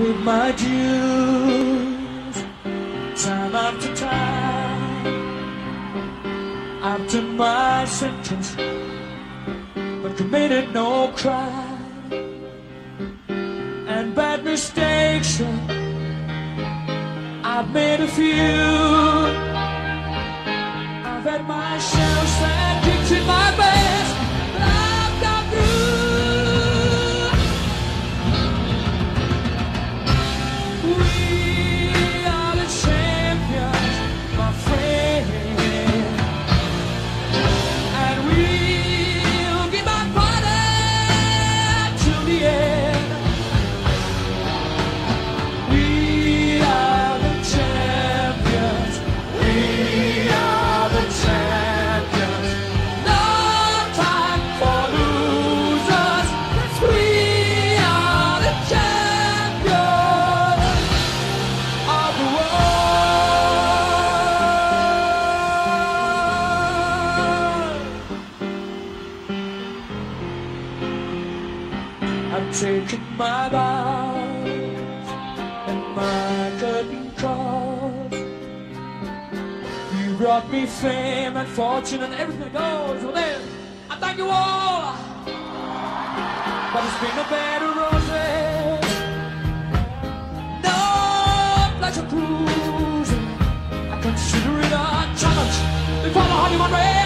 paid my dues time after time after my sentence, but committed no crime and bad mistakes. I've made a few. I've had my share I've taken my vows and my curtain calls. You brought me fame and fortune and everything that goes. with it. I thank you all. But it's been a bed of roses. No pleasure cruising. I consider it a challenge before the honeymoon rain.